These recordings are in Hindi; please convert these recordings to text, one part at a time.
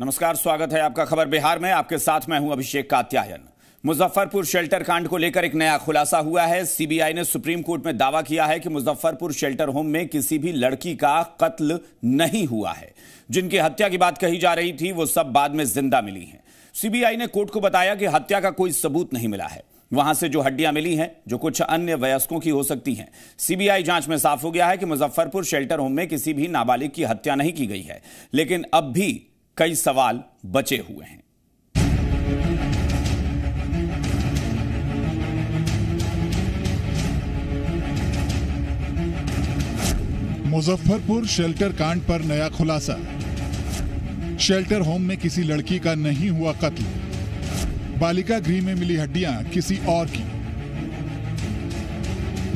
नमस्कार, स्वागत है आपका खबर बिहार में। आपके साथ मैं हूँ अभिषेक कात्यायन। मुजफ्फरपुर शेल्टर कांड को लेकर एक नया खुलासा हुआ है। सीबीआई ने सुप्रीम कोर्ट में दावा किया है कि मुजफ्फरपुर शेल्टर होम में किसी भी लड़की का कत्ल नहीं हुआ है। जिनकी हत्या की बात कही जा रही थी, वो सब बाद में ज़िंदा मिली हैं। सीबीआई ने कोर्ट को बताया कि हत्या का कोई सबूत नहीं मिला है। वहाँ से जो हड्डियाँ मिली हैं, जो कुछ अन्य वयस्कों की हो सकती हैं। सीबीआई जाँच में साफ़ हो गया है कि मुजफ्फरपुर शेल्टर होम में किसी भी नाबालिग की हत्या नहीं की गई है। लेकिन अब भी कई सवाल बचे हुए हैं। मुजफ्फरपुर शेल्टर कांड पर नया खुलासा। शेल्टर होम में किसी लड़की का नहीं हुआ कत्ल। बालिका गृह में मिली हड्डियाँ किसी और की।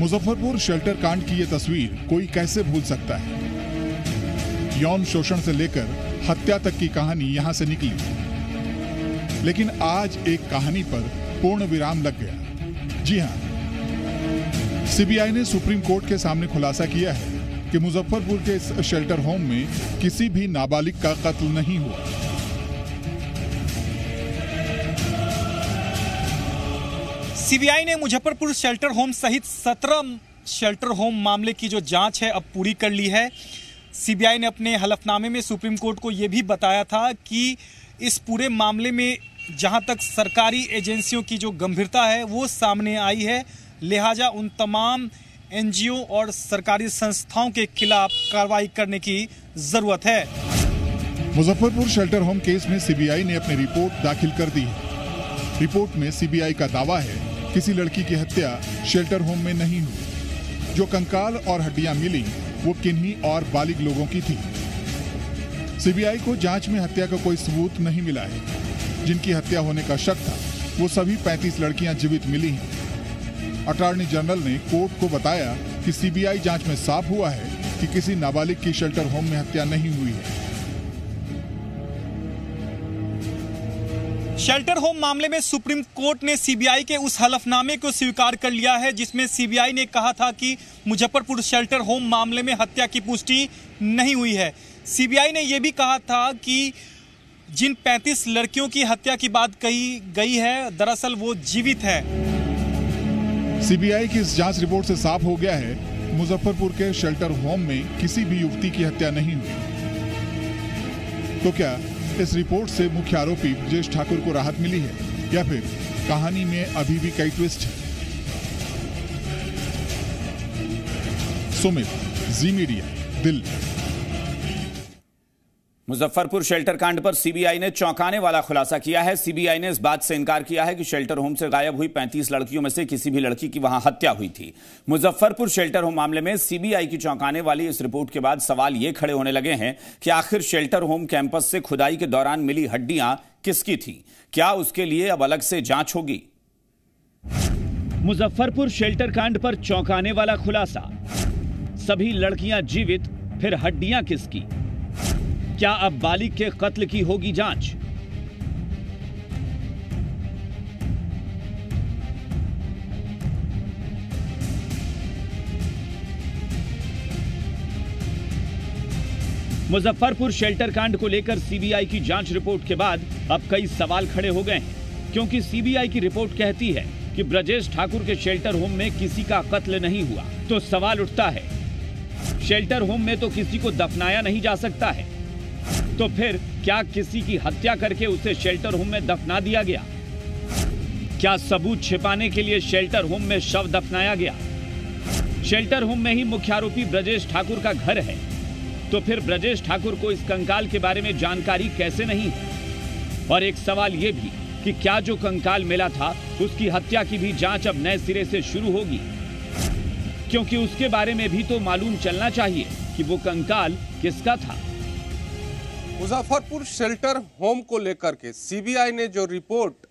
मुजफ्फरपुर शेल्टर कांड की यह तस्वीर कोई कैसे भूल सकता है? यौन शोषण से लेकर हत्या तक की कहानी यहाँ से निकली। लेकिन आज एक कहानी पर पूर्ण विराम लग गया। जी हाँ। सीबीआई ने सुप्रीम कोर्ट के सामने खुलासा किया है कि मुजफ्फरपुर के इस शेल्टर होम में किसी भी नाबालिग का कत्ल नहीं हुआ। सीबीआई ने मुजफ्फरपुर शेल्टर होम सहित सत्रह शेल्टर होम मामले की जो जाँच है, अब पूरी कर ली है। सीबीआई ने अपने हलफनामे में सुप्रीम कोर्ट को यह भी बताया था कि इस पूरे मामले में जहाँ तक सरकारी एजेंसियों की जो गंभीरता है, वो सामने आई है। लिहाजा उन तमाम एनजीओ और सरकारी संस्थाओं के खिलाफ कार्रवाई करने की ज़रूरत है। मुजफ्फरपुर शेल्टर होम केस में सीबीआई ने अपनी रिपोर्ट दाखिल कर दी। है रिपोर्ट में सीबीआई का दावा है, किसी लड़की की हत्या शेल्टर होम में नहीं हुई। जो कंकाल और हड्डियाँ मिली वो किन्हीं और बालिग लोगों की थी। सीबीआई को जाँच में हत्या का कोई सबूत नहीं मिला है। जिनकी हत्या होने का शक था, वो सभी 35 लड़कियाँ जीवित मिली हैं। अटॉर्नी जनरल ने कोर्ट को बताया कि सीबीआई जाँच में साफ़ हुआ है कि किसी नाबालिग की शेल्टर होम में हत्या नहीं हुई है। शेल्टर होम मामले में सुप्रीम कोर्ट ने सीबीआई के उस हलफनामे को स्वीकार कर लिया है, जिसमें सीबीआई ने कहा था कि मुजफ्फरपुर शेल्टर होम मामले में हत्या की पुष्टि नहीं हुई है। सीबीआई ने यह भी कहा था कि जिन 35 लड़कियों की हत्या की बात कही गई है, दरअसल वो जीवित है। सीबीआई की इस जाँच रिपोर्ट से साफ़ हो गया है, मुजफ्फरपुर के शेल्टर होम में किसी भी युवती की हत्या नहीं हुई। तो क्या इस रिपोर्ट से मुख्य आरोपी ब्रजेश ठाकुर को राहत मिली है। या फिर कहानी में अभी भी कई ट्विस्ट है। सुमित, जी मीडिया, दिल्ली। मुजफ्फरपुर शेल्टर कांड पर सीबीआई ने चौंकाने वाला खुलासा किया है। सीबीआई ने इस बात से इनकार किया है कि शेल्टर होम से गायब हुई 35 लड़कियों में से किसी भी लड़की की वहाँ हत्या हुई थी। मुजफ्फरपुर शेल्टर होम मामले में सीबीआई की चौंकाने वाली इस रिपोर्ट के बाद सवाल ये खड़े होने लगे हैं कि आखिर शेल्टर होम कैंपस से खुदाई के दौरान मिली हड्डियाँ किसकी थी? क्या उसके लिए अब अलग से जाँच होगी? मुजफ्फरपुर शेल्टर कांड पर चौंकाने वाला खुलासा। सभी लड़कियाँ जीवित, फिर हड्डियाँ किसकी? क्या अब बालिग के कत्ल की होगी जाँच? मुजफ्फरपुर शेल्टर कांड को लेकर सीबीआई की जाँच रिपोर्ट के बाद अब कई सवाल खड़े हो गए हैं, क्योंकि सीबीआई की रिपोर्ट कहती है कि ब्रजेश ठाकुर के शेल्टर होम में किसी का कत्ल नहीं हुआ तो सवाल उठता है। शेल्टर होम में तो किसी को दफनाया नहीं जा सकता है। तो फिर क्या किसी की हत्या करके उसे शेल्टर होम में दफना दिया गया? क्या सबूत छिपाने के लिए शेल्टर होम में शव दफनाया गया? शेल्टर होम में ही मुख्य आरोपी ब्रजेश ठाकुर का घर है। तो फिर ब्रजेश ठाकुर को इस कंकाल के बारे में जानकारी कैसे नहीं है? और एक सवाल यह भी कि क्या जो कंकाल मिला था, उसकी हत्या की भी जाँच अब नए सिरे से शुरू होगी? क्योंकि उसके बारे में भी तो मालूम चलना चाहिए कि वो कंकाल किसका था। मुजफ्फरपुर शेल्टर होम को लेकर के सीबीआई ने जो रिपोर्ट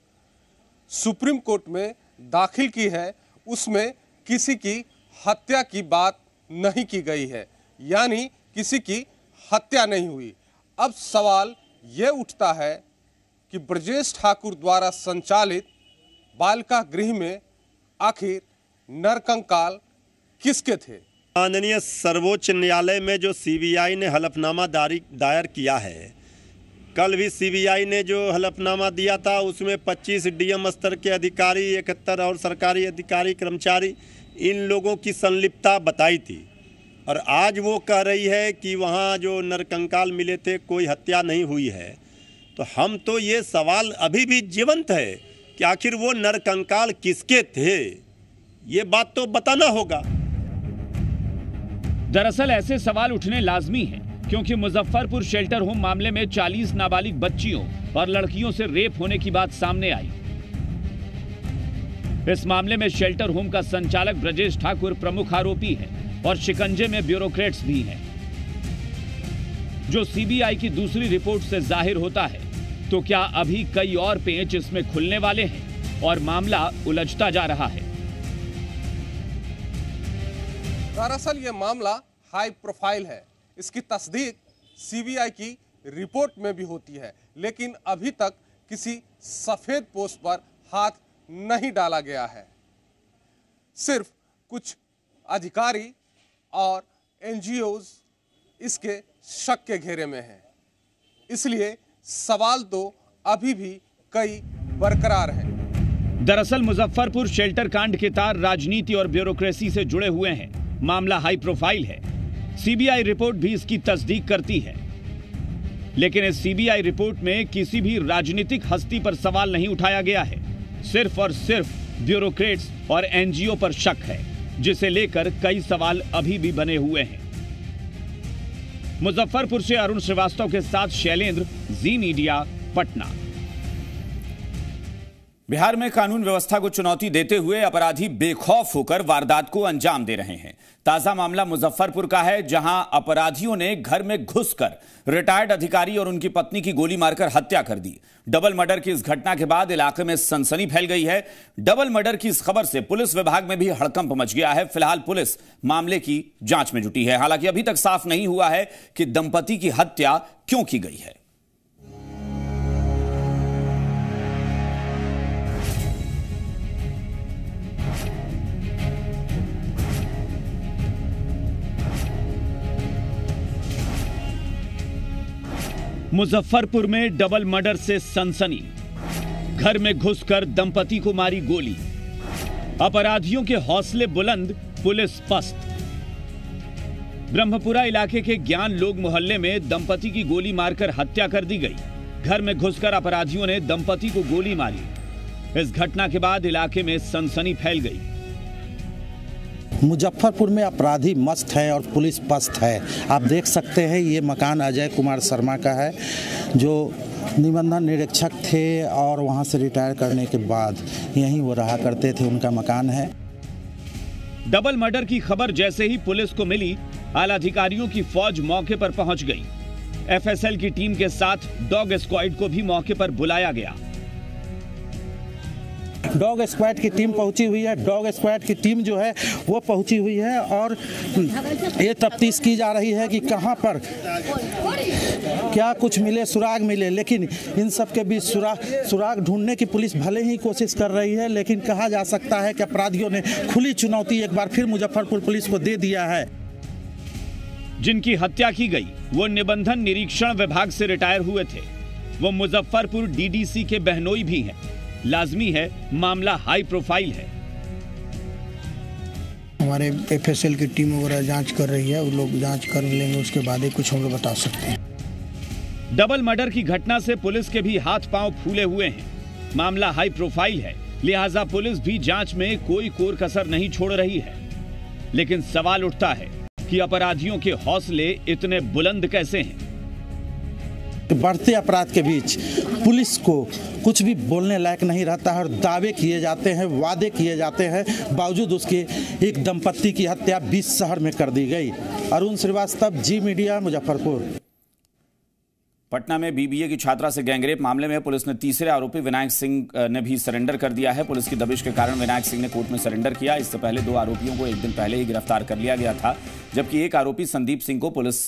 सुप्रीम कोर्ट में दाखिल की है, उसमें किसी की हत्या की बात नहीं की गई है, यानी किसी की हत्या नहीं हुई। अब सवाल ये उठता है कि ब्रजेश ठाकुर द्वारा संचालित बालिका गृह में आखिर नरकंकाल किसके थे? माननीय सर्वोच्च न्यायालय में जो सीबीआई ने हलफनामा दायर किया है। कल भी सीबीआई ने जो हलफनामा दिया था, उसमें 25 डीएम स्तर के अधिकारी, इकहत्तर और सरकारी अधिकारी, कर्मचारी, इन लोगों की संलिप्तता बताई थी। और आज वो कह रही है कि वहाँ जो नरकंकाल मिले थे, कोई हत्या नहीं हुई है। तो हम तो ये सवाल अभी भी जीवंत है कि आखिर वो नरकंकाल किसके थे? ये बात तो बताना होगा। दरअसल ऐसे सवाल उठने लाजमी हैं, क्योंकि मुजफ्फरपुर शेल्टर होम मामले में 40 नाबालिग बच्चियों और लड़कियों से रेप होने की बात सामने आई। इस मामले में शेल्टर होम का संचालक ब्रजेश ठाकुर प्रमुख आरोपी है और शिकंजे में ब्यूरोक्रेट्स भी हैं। जो सीबीआई की दूसरी रिपोर्ट से ज़ाहिर होता है तो क्या अभी कई और पेंच इसमें खुलने वाले हैं और मामला उलझता जा रहा है? दरअसल ये मामला हाई प्रोफ़ाइल है। इसकी तस्दीक सीबीआई की रिपोर्ट में भी होती है, लेकिन अभी तक किसी सफ़ेद पोस्ट पर हाथ नहीं डाला गया है। सिर्फ़ कुछ अधिकारी और एनजीओज इसके शक के घेरे में हैं। इसलिए सवाल तो अभी भी कई बरकरार हैं। दरअसल मुजफ्फरपुर शेल्टर कांड के तार राजनीति और ब्यूरोक्रेसी से जुड़े हुए हैं। मामला हाई प्रोफ़ाइल है। सीबीआई रिपोर्ट भी इसकी तस्दीक करती है। लेकिन इस सीबीआई रिपोर्ट में किसी भी राजनीतिक हस्ती पर सवाल नहीं उठाया गया है। सिर्फ़ और सिर्फ़ ब्यूरोक्रेट्स और एनजीओ पर शक है, जिसे लेकर कई सवाल अभी भी बने हुए हैं। मुजफ्फरपुर से अरुण श्रीवास्तव के साथ शैलेंद्र, जी मीडिया, पटना। बिहार में कानून व्यवस्था को चुनौती देते हुए अपराधी बेखौफ होकर वारदात को अंजाम दे रहे हैं। ताज़ा मामला मुजफ्फरपुर का है, जहाँ अपराधियों ने घर में घुसकर रिटायर्ड अधिकारी और उनकी पत्नी की गोली मारकर हत्या कर दी। डबल मर्डर की इस घटना के बाद इलाके में सनसनी फैल गई है। डबल मर्डर की इस खबर से पुलिस विभाग में भी हड़कंप मच गया है। फ़िलहाल पुलिस मामले की जाँच में जुटी है। हालाँकि अभी तक साफ़ नहीं हुआ है कि दंपति की हत्या क्यों की गई है। मुजफ्फरपुर में डबल मर्डर से सनसनी। घर में घुसकर दंपति को मारी गोली। अपराधियों के हौसले बुलंद, पुलिस पस्त। ब्रह्मपुरा इलाके के ज्ञान लोग मोहल्ले में दंपति की गोली मारकर हत्या कर दी गई। घर में घुसकर अपराधियों ने दंपति को गोली मारी। इस घटना के बाद इलाके में सनसनी फैल गई। मुजफ्फरपुर में अपराधी मस्त है और पुलिस पस्त है। आप देख सकते हैं, ये मकान अजय कुमार शर्मा का है, जो निबंधन निरीक्षक थे और वहाँ से रिटायर करने के बाद यहीं वो रहा करते थे, उनका मकान है। डबल मर्डर की खबर जैसे ही पुलिस को मिली आला अधिकारियों की फौज मौके पर पहुँच गई। एफएसएल की टीम के साथ डॉग स्क्वाड को भी मौके पर बुलाया गया। डॉग स्क्वाड की टीम पहुँची हुई है। डॉग स्क्वाड की टीम जो है, वो पहुँची हुई है और ये तफ्तीश की जा रही है कि कहाँ पर क्या कुछ मिले, सुराग मिले। लेकिन इन सब के बीच सुराग सुराग ढूँढने की पुलिस भले ही कोशिश कर रही है, लेकिन कहा जा सकता है कि अपराधियों ने खुली चुनौती एक बार फिर मुजफ्फरपुर पुलिस को दे दिया है। जिनकी हत्या की गई, वो निबंधन निरीक्षण विभाग से रिटायर हुए थे। वो मुजफ्फरपुर डीडीसी के बहनोई भी हैं। लाजमी है मामला हाई प्रोफ़ाइल है। हमारे एफएसएल की टीम वगैरह जाँच कर रही है वो लोग जाँच कर लेंगे उसके बाद ही कुछ हम लोग बता सकते हैं। डबल मर्डर की घटना से पुलिस के भी हाथ पाँव फूले हुए हैं। मामला हाई प्रोफ़ाइल है लिहाजा पुलिस भी जाँच में कोई कोर कसर नहीं छोड़ रही है। लेकिन सवाल उठता है कि अपराधियों के हौसले इतने बुलंद कैसे हैं? बढ़ते अपराध के बीच पुलिस को कुछ भी बोलने लायक नहीं रहता है और दावे किए जाते हैं, वादे किए जाते हैं। बावजूद उसके एक दंपत्ति की हत्या बीस शहर में कर दी गई। अरुण श्रीवास्तव, जी मीडिया, मुजफ्फरपुर। पटना में बीबीए की छात्रा से गैंगरेप मामले में पुलिस ने तीसरे आरोपी विनायक सिंह ने भी सरेंडर कर दिया है। पुलिस की दबिश के कारण विनायक सिंह ने कोर्ट में सरेंडर किया। इससे पहले दो आरोपियों को एक दिन पहले ही गिरफ़्तार कर लिया गया था, जबकि एक आरोपी संदीप सिंह को पुलिस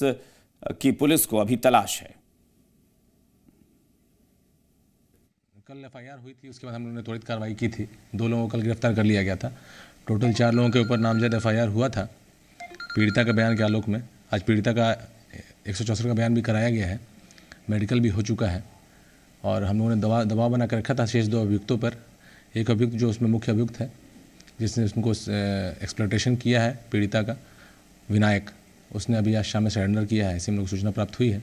की पुलिस को अभी तलाश है। कल एफ़ हुई थी, उसके बाद हम लोगों ने त्वरित कार्रवाई की थी। दो लोगों को कल गिरफ़्तार कर लिया गया था। टोटल चार लोगों के ऊपर नामजद एफ़ हुआ था। पीड़िता के बयान के आलोक में, आज पीड़िता का एक का बयान भी कराया गया है। मेडिकल भी हो चुका है। और हम लोगों ने दवा, दबाव बना कर रखा था शेष दो अभियुक्तों पर। एक अभियुक्त जो उसमें मुख्य अभियुक्त है, जिसने उसको एक्सप्लोटेशन किया है पीड़िता का, विनायक। उसने अभी आज शाम में सरेंडर किया है ऐसे हम लोग सूचना प्राप्त हुई है।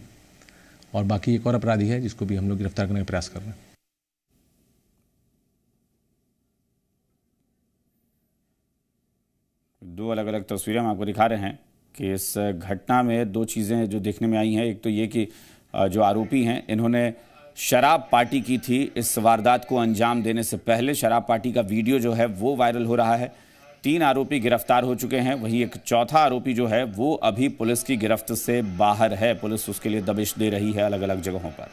और बाकी एक और अपराधी है, जिसको भी हम लोग गिरफ़्तार करने का प्रयास कर रहे हैं। दो अलग अलग तस्वीरें हम आपको दिखा रहे हैं कि इस घटना में दो चीज़ें जो देखने में आई हैं। एक तो ये कि जो आरोपी हैं, इन्होंने शराब पार्टी की थी। इस वारदात को अंजाम देने से पहले शराब पार्टी का वीडियो जो है वो वायरल हो रहा है। तीन आरोपी गिरफ़्तार हो चुके हैं। वहीं एक चौथा आरोपी जो है वो अभी पुलिस की गिरफ्त से बाहर है। पुलिस उसके लिए दबिश दे रही है अलग अलग जगहों पर।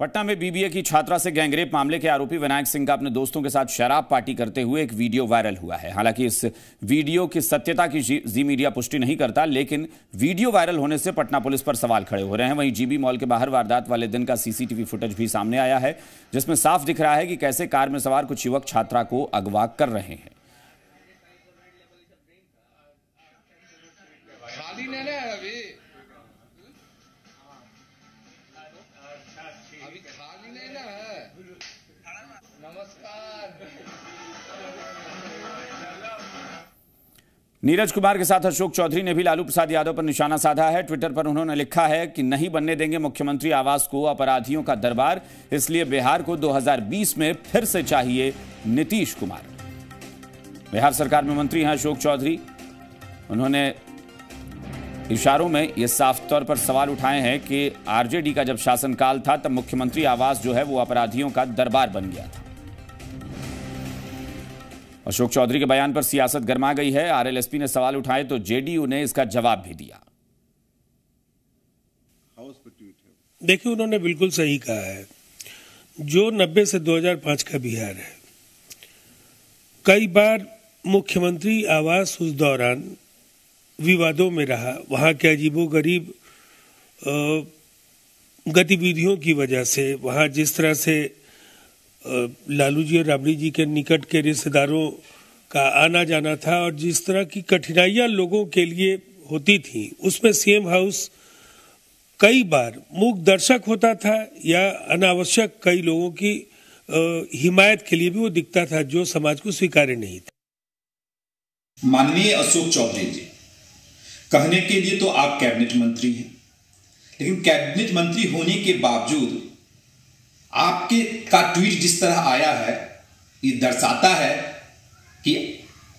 पटना में बीबीए की छात्रा से गैंगरेप मामले के आरोपी विनायक सिंह का अपने दोस्तों के साथ शराब पार्टी करते हुए एक वीडियो वायरल हुआ है। हालाँकि इस वीडियो की सत्यता की जी मीडिया पुष्टि नहीं करता, लेकिन वीडियो वायरल होने से पटना पुलिस पर सवाल खड़े हो रहे हैं। वहीं जीबी मॉल के बाहर वारदात वाले दिन का सीसीटीवी फुटेज भी सामने आया है, जिसमें साफ़ दिख रहा है कि कैसे कार में सवार कुछ युवक छात्रा को अगवा कर रहे हैं। नीरज कुमार के साथ अशोक चौधरी ने भी लालू प्रसाद यादव पर निशाना साधा है। ट्विटर पर उन्होंने लिखा है कि नहीं बनने देंगे मुख्यमंत्री आवास को, अपराधियों का दरबार। इसलिए बिहार को 2020 में फिर से चाहिए नीतीश कुमार। बिहार सरकार में मंत्री हैं अशोक चौधरी। उन्होंने इशारों में यह साफ़ तौर पर सवाल उठाए हैं कि आरजेडी का जब शासनकाल था, तब मुख्यमंत्री आवास जो है वो अपराधियों का दरबार बन गया था। अशोक चौधरी के बयान पर सियासत गर्मा गई है। आरएलएसपी ने सवाल उठाए तो जेडीयू ने इसका जवाब भी दिया। देखिए, उन्होंने बिल्कुल सही कहा है। जो 90 से 2005 का बिहार है, कई बार मुख्यमंत्री आवास उस दौरान विवादों में रहा। वहाँ के अजीबो गरीब गतिविधियों की वजह से, वहाँ जिस तरह से लालू जी और राबड़ी जी के निकट के रिश्तेदारों का आना जाना था और जिस तरह की कठिनाइयाँ लोगों के लिए होती थी, उसमें सीएम हाउस कई बार मूक दर्शक होता था या अनावश्यक कई लोगों की हिमायत के लिए भी वो दिखता था जो समाज को स्वीकार्य नहीं था। माननीय अशोक चौधरी जी, कहने के लिए तो आप कैबिनेट मंत्री हैं, लेकिन कैबिनेट मंत्री होने के बावजूद आपके का ट्वीट जिस तरह आया है, ये दर्शाता है कि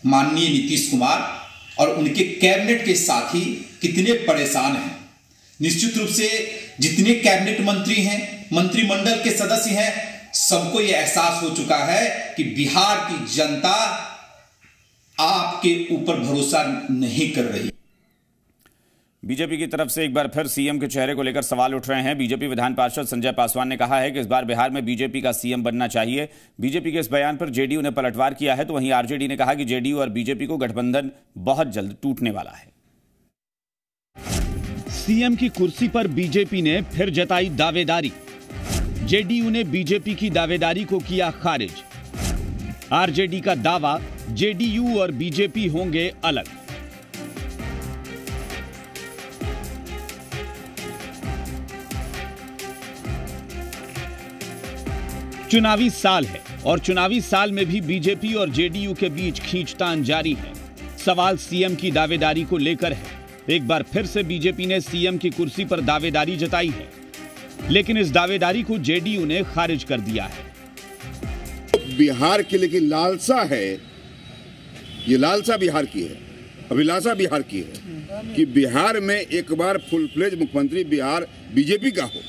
माननीय नीतीश कुमार और उनके कैबिनेट के साथी कितने परेशान हैं। निश्चित रूप से जितने कैबिनेट मंत्री हैं, मंत्रिमंडल के सदस्य हैं, सबको यह एहसास हो चुका है कि बिहार की जनता आपके ऊपर भरोसा नहीं कर रही। बीजेपी की तरफ़ से एक बार फिर सीएम के चेहरे को लेकर सवाल उठ रहे हैं। बीजेपी विधान पार्षद संजय पासवान ने कहा है कि इस बार बिहार में बीजेपी का सीएम बनना चाहिए। बीजेपी के इस बयान पर जेडीयू ने पलटवार किया है तो वहीं आरजेडी ने कहा कि जेडीयू और बीजेपी को गठबंधन बहुत जल्द टूटने वाला है। सीएम की कुर्सी पर बीजेपी ने फिर जताई दावेदारी। जेडीयू ने बीजेपी की दावेदारी को किया खारिज। आरजेडी का दावा, जेडीयू और बीजेपी होंगे अलग। चुनावी साल है और चुनावी साल में भी बीजेपी और जेडीयू के बीच खींचतान जारी है। सवाल सीएम की दावेदारी को लेकर है। एक बार फिर से बीजेपी ने सीएम की कुर्सी पर दावेदारी जताई है। लेकिन इस दावेदारी को जेडीयू ने खारिज कर दिया है। बिहार की लेकिन लालसा है। ये लालसा बिहार की है। अभिलाषा बिहार की है कि बिहार में एक बार फुल फ्लेज मुख्यमंत्री बिहार बीजेपी का हो।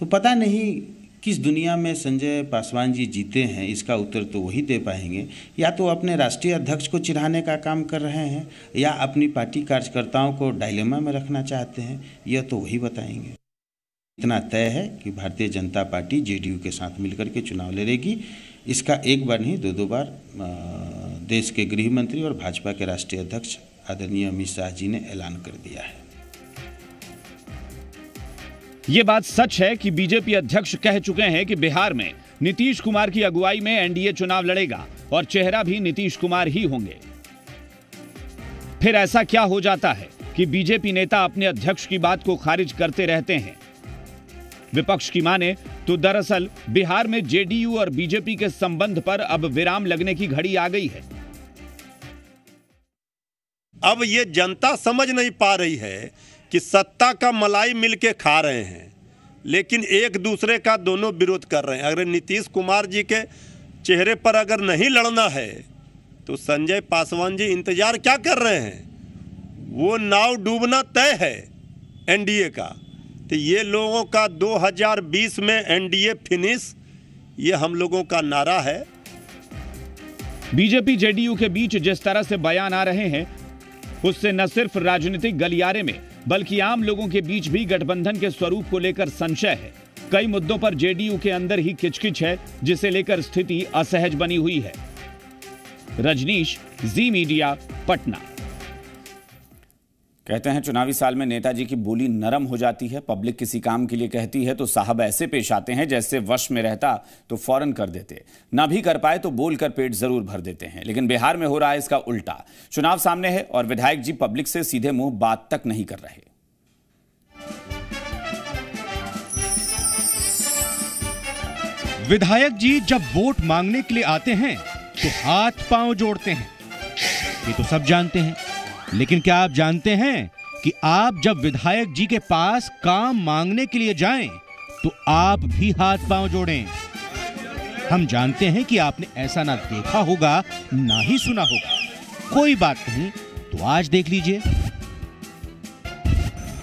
तो पता नहीं किस दुनिया में संजय पासवान जी जीते हैं, इसका उत्तर तो वही दे पाएँगे। या तो अपने राष्ट्रीय अध्यक्ष को चिढ़ाने का काम कर रहे हैं, या अपनी पार्टी कार्यकर्ताओं को डायलेमा में रखना चाहते हैं, यह तो वही बताएँगे। इतना तय है कि भारतीय जनता पार्टी जेडीयू के साथ मिलकर के चुनाव लड़ेगी इसका एक बार नहीं दो दो बार देश के गृह मंत्री और भाजपा के राष्ट्रीय अध्यक्ष आदरणीय अमित शाह जी ने ऐलान कर दिया है। ये बात सच है कि बीजेपी अध्यक्ष कह चुके हैं कि बिहार में नीतीश कुमार की अगुवाई में एनडीए चुनाव लड़ेगा और चेहरा भी नीतीश कुमार ही होंगे। फिर ऐसा क्या हो जाता है कि बीजेपी नेता अपने अध्यक्ष की बात को खारिज करते रहते हैं? विपक्ष की माने तो दरअसल बिहार में जेडीयू और बीजेपी के संबंध पर अब विराम लगने की घड़ी आ गई है। अब ये जनता समझ नहीं पा रही है कि सत्ता का मलाई मिल के खा रहे हैं, लेकिन एक दूसरे का दोनों विरोध कर रहे हैं। अगर नीतीश कुमार जी के चेहरे पर अगर नहीं लड़ना है तो संजय पासवान जी इंतज़ार क्या कर रहे हैं? वो नाव डूबना तय है एनडीए का। तो ये लोगों का 2020 में एनडीए फिनिश, ये हम लोगों का नारा है। बीजेपी, जेडीयू के बीच जिस तरह से बयान आ रहे हैं, उससे न सिर्फ़ राजनीतिक गलियारे में बल्कि आम लोगों के बीच भी गठबंधन के स्वरूप को लेकर संशय है। कई मुद्दों पर जेडीयू के अंदर ही किचकिच है, जिसे लेकर स्थिति असहज बनी हुई है। रजनीश, जी मीडिया, पटना। कहते हैं, चुनावी साल में नेताजी की बोली नरम हो जाती है, पब्लिक किसी काम के लिए कहती है तो साहब ऐसे पेश आते हैं जैसे वश में रहता तो फ़ौरन कर देते। ना भी कर पाए तो बोलकर पेट ज़रूर भर देते हैं, लेकिन बिहार में हो रहा है इसका उल्टा। चुनाव सामने है और विधायक जी पब्लिक से सीधे मुँह बात तक नहीं कर रहे। विधायक जी जब वोट मांगने के लिए आते हैं तो हाथ पाँव जोड़ते हैं। ये तो सब जानते हैं। लेकिन क्या आप जानते हैं कि आप जब विधायक जी के पास काम मांगने के लिए जाएँ तो आप भी हाथ पाँव जोड़ें। हम जानते हैं कि आपने ऐसा ना देखा होगा ना ही सुना होगा। कोई बात नहीं तो आज देख लीजिए।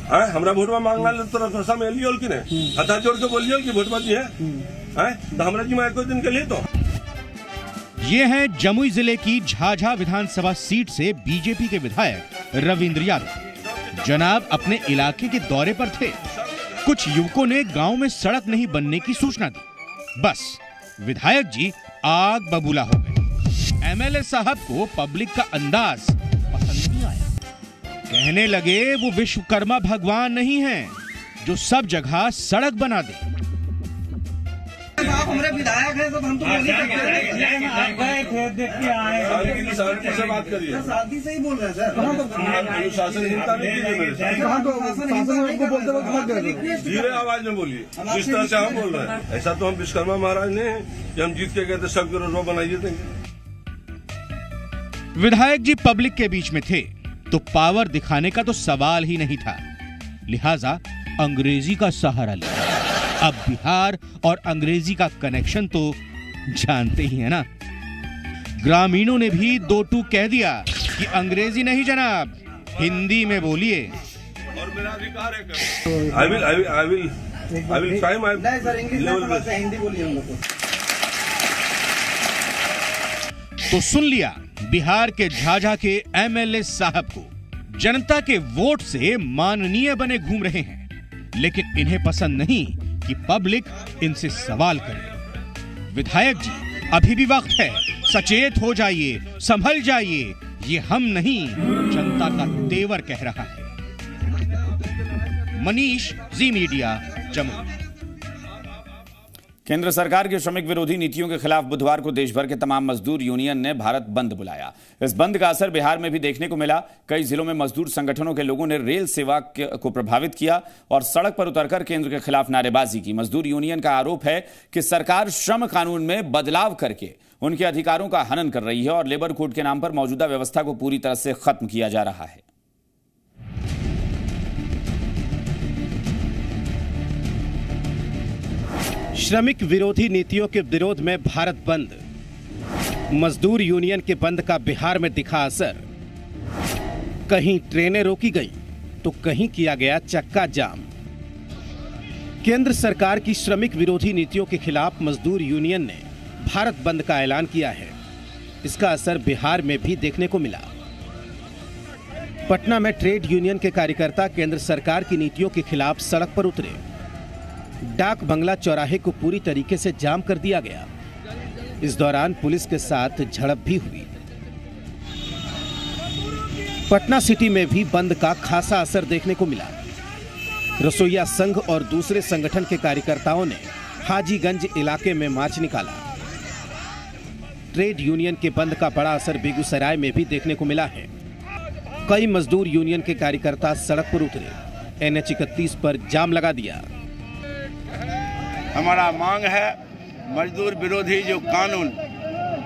हाँ हमरा वोटवा मांगना ले तो रखा में लियो कि नहीं? हाथ जोड़ के बोलियो कि वोटवा जी है? हैं तो हमरा जी मैं कोई दिन के लिए तो? ये हैं जमुई ज़िले की झाझा विधानसभा सीट से बीजेपी के विधायक रविंद्र यादव। जनाब, अपने इलाके के दौरे पर थे। कुछ युवकों ने गाँव में सड़क नहीं बनने की सूचना दी। बस, विधायक जी, आग बबूला हो गए एमएलए साहब को पब्लिक का अंदाज पसंद नहीं आया। कहने लगे, वो विश्वकर्मा भगवान नहीं है, जो सब जगह सड़क बना दे। आप हमारे विधायक हैं तो हम तो बोल ही सकते हैं। आप गए थे देख के आए। शांति से बात करिए। शांति से ही बोल रहे हैं सर। कहाँ तो अनुशासनहीनता नहीं कीजिए मेरे साथ कहाँ तो धीरे आवाज़ में बोलिए। जिस तरह से हम बोल रहे हैं। ऐसा तो हम विश्वकर्मा महाराज ने कि हम जीत के गए थे सब रोड बनाइए देंगे विधायक जी पब्लिक के बीच में थे तो पावर दिखाने का तो सवाल ही नहीं था। लिहाजा अंग्रेज़ी का सहारा लिया। अब बिहार और अंग्रेज़ी का कनेक्शन तो जानते ही है ना। ग्रामीणों ने भी दो टू कह दिया कि अंग्रेज़ी नहीं जनाब हिंदी में बोलिए। और मेरा अधिकार है I will I will I will I will try my नहीं सर इंग्लिश नहीं समझते हिंदी बोलिए हम लोग को। तो सुन लिया बिहार के झाझा के एमएलए साहब को। जनता के वोट से माननीय बने घूम रहे हैं लेकिन इन्हें पसंद नहीं कि पब्लिक इनसे सवाल करे। विधायक जी, अभी भी वक्त है। सचेत हो जाइए, संभल जाइए। ये हम नहीं, जनता का तेवर कह रहा है। मनीष, जी मीडिया जमुई केंद्र सरकार की श्रमिक विरोधी नीतियों के खिलाफ बुधवार को देश भर के तमाम मजदूर यूनियन ने भारत बंद बुलाया। इस बंद का असर बिहार में भी देखने को मिला। कई जिलों में मजदूर संगठनों के लोगों ने रेल सेवा को प्रभावित किया और सड़क पर उतरकर केंद्र के खिलाफ नारेबाजी की। मजदूर यूनियन का आरोप है कि सरकार श्रम कानून में बदलाव करके उनके अधिकारों का हनन कर रही है और लेबर कोड के नाम पर मौजूदा व्यवस्था को पूरी तरह से खत्म किया जा रहा है। श्रमिक विरोधी नीतियों के विरोध में भारत बंद। मजदूर यूनियन के बंद का बिहार में दिखा असर। कहीं ट्रेनें रोकी गई तो कहीं किया गया चक्का जाम। केंद्र सरकार की श्रमिक विरोधी नीतियों के खिलाफ मजदूर यूनियन ने भारत बंद का ऐलान किया है। इसका असर बिहार में भी देखने को मिला। पटना में ट्रेड यूनियन के कार्यकर्ता केंद्र सरकार की नीतियों के खिलाफ सड़क पर उतरे। डाक बंगला चौराहे को पूरी तरीके से जाम कर दिया गया। इस दौरान पुलिस के साथ झड़प भी हुई। पटना सिटी में भी बंद का खासा असर देखने को मिला। रसोईया संघ और दूसरे संगठन के कार्यकर्ताओं ने हाजीगंज इलाके में मार्च निकाला। ट्रेड यूनियन के बंद का बड़ा असर बेगूसराय में भी देखने को मिला है। कई मजदूर यूनियन के कार्यकर्ता सड़क पर उतरे। एनएच इकतीस पर जाम लगा दिया। हमारा मांग है मजदूर विरोधी जो कानून,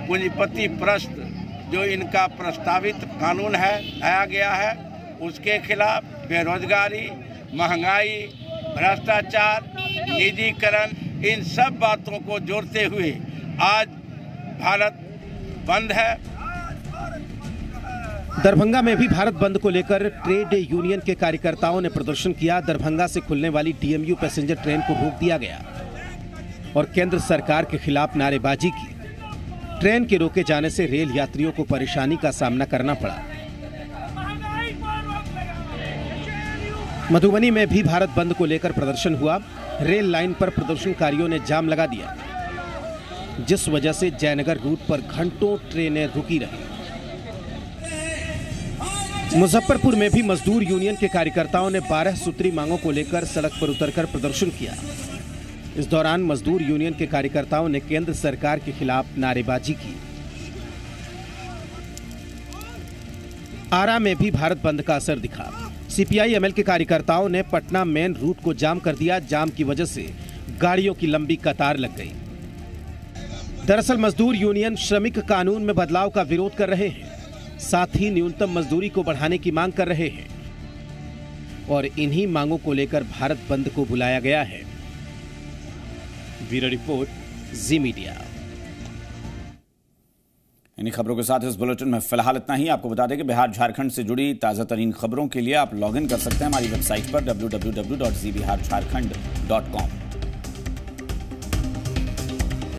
पूंजीपति प्रस्त जो इनका प्रस्तावित कानून है, लाया गया है, उसके खिलाफ बेरोजगारी, महँगाई, भ्रष्टाचार, निजीकरण, इन सब बातों को जोड़ते हुए आज भारत बंद है। दरभंगा में भी भारत बंद को लेकर ट्रेड यूनियन के कार्यकर्ताओं ने प्रदर्शन किया। दरभंगा से खुलने वाली डीएमयू पैसेंजर ट्रेन को रोक दिया गया। और केंद्र सरकार के खिलाफ नारेबाजी की। ट्रेन के रोके जाने से रेल यात्रियों को परेशानी का सामना करना पड़ा। मधुबनी में भी भारत बंद को लेकर प्रदर्शन हुआ। रेल लाइन पर प्रदर्शनकारियों ने जाम लगा दिया। जिस वजह से जयनगर रूट पर घंटों ट्रेनें रुकी रही। मुजफ्फरपुर में भी मजदूर यूनियन के कार्यकर्ताओं ने बारह सूत्री मांगों को लेकर सड़क पर उतरकर प्रदर्शन किया। इस दौरान मजदूर यूनियन के कार्यकर्ताओं ने केंद्र सरकार के खिलाफ नारेबाजी की। आरा में भी भारत बंद का असर दिखा। सीपीआई एमएल के कार्यकर्ताओं ने पटना मेन रूट को जाम कर दिया। जाम की वजह से गाड़ियों की लंबी कतार लग गई। दरअसल मजदूर यूनियन श्रमिक कानून में बदलाव का विरोध कर रहे हैं। साथ ही न्यूनतम मजदूरी को बढ़ाने की मांग कर रहे हैं। और इन्हीं मांगों को लेकर भारत बंद को बुलाया गया है। Bureau report, Zee media. इन्हीं खबरों के साथ इस बुलेटिन में फ़िलहाल इतना ही। आपको बता दें कि बिहार झारखंड से जुड़ी ताज़ा तरीन खबरों के लिए आप लॉगिन कर सकते हैं हमारी वेबसाइट पर डब्ल्यू